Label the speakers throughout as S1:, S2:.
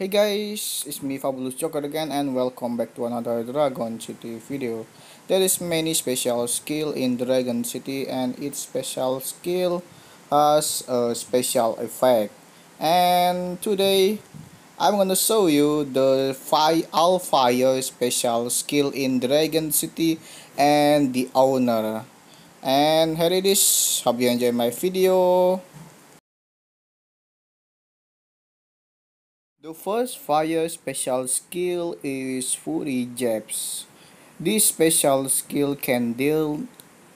S1: Hey guys, it's me Fabulous Joker again and welcome back to another Dragon City video. There is many special skill in Dragon City and each special skill has a special effect. And today I'm gonna show you the five all fire special skill in Dragon City and the owner. And here it is. Hope you enjoy my video. The first fire special skill is Fury Jabs. This special skill can deal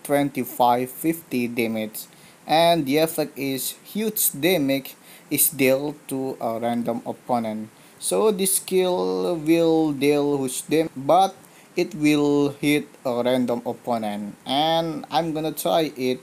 S1: 25-50 damage and the effect is huge damage is dealt to a random opponent. So this skill will deal huge damage but it will hit a random opponent and I'm gonna try it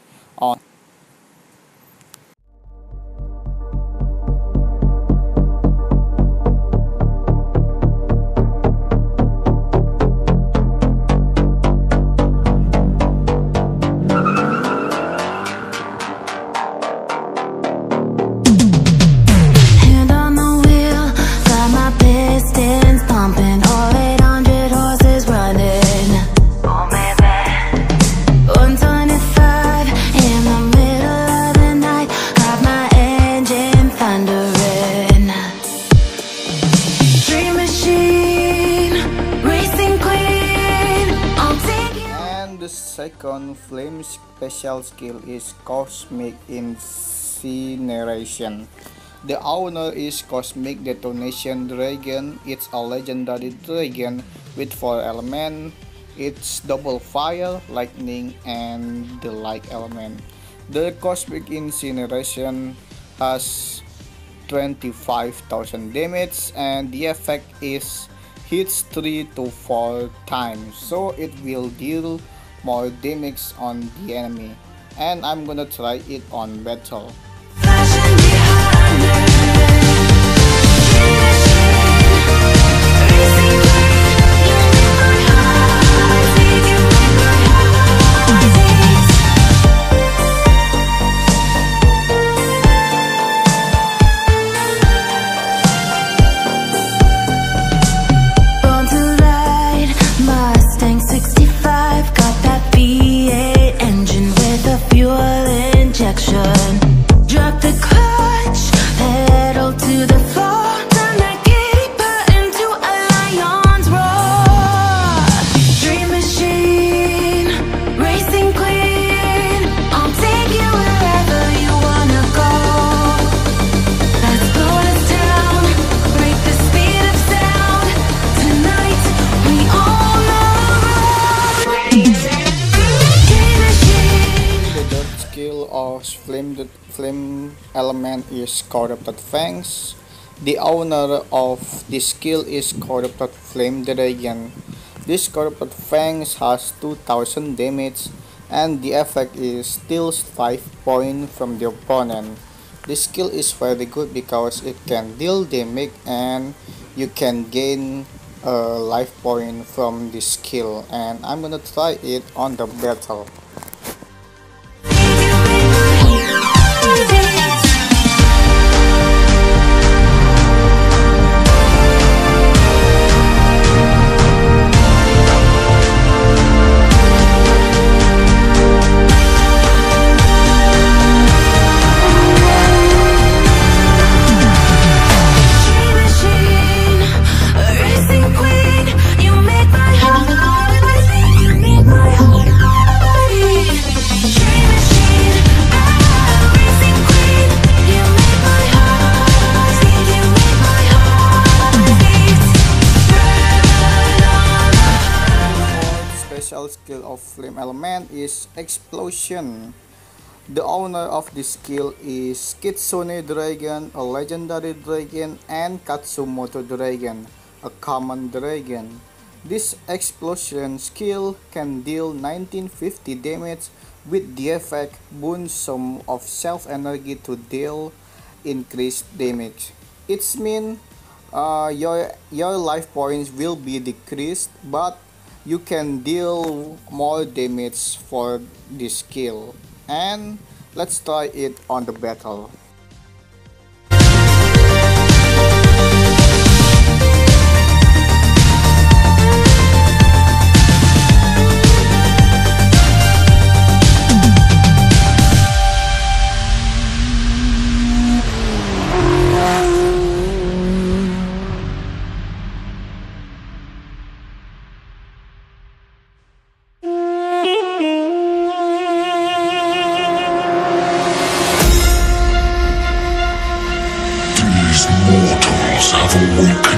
S1: on second flame special skill is Cosmic Incineration. The owner is Cosmic Detonation Dragon. It's a legendary dragon with 4 elements. It's double fire, lightning, and the light element. The Cosmic Incineration has 25,000 damage and the effect is hits 3 to 4 times so it will deal more damage on the enemy and I'm gonna try it on battle. Flame element is Corrupted Fangs. The owner of this skill is Corrupted Flame Dragon. This Corrupted Fangs has 2000 damage and the effect is steals 5 points from the opponent. This skill is very good because it can deal damage and you can gain a life point from this skill and I'm gonna try it on the battle. Flame element is explosion. The owner of this skill is Kitsune Dragon, a legendary dragon, and Katsumoto Dragon, a common dragon. This explosion skill can deal 1950 damage with the effect boon sum of self energy to deal increased damage. It's mean uh, your your life points will be decreased but you can deal more damage for this skill. And let's try it on the battle
S2: Week.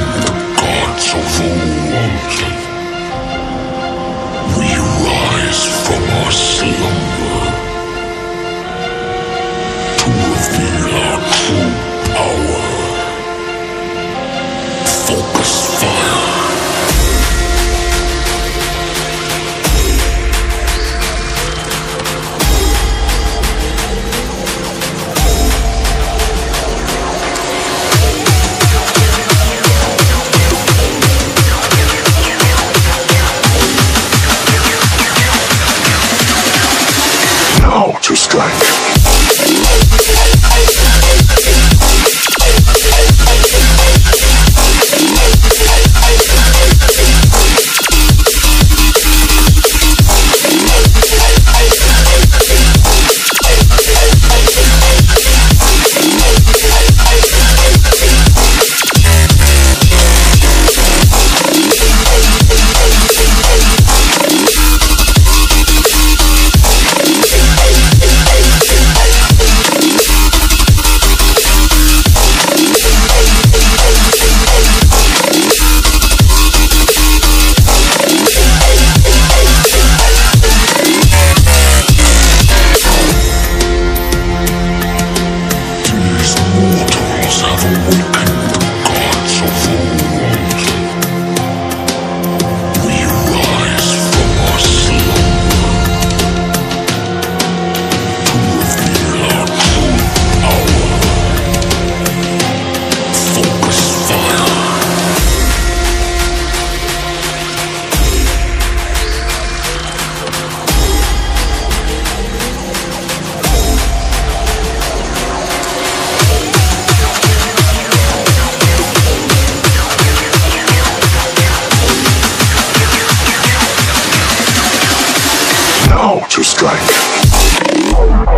S2: Oh.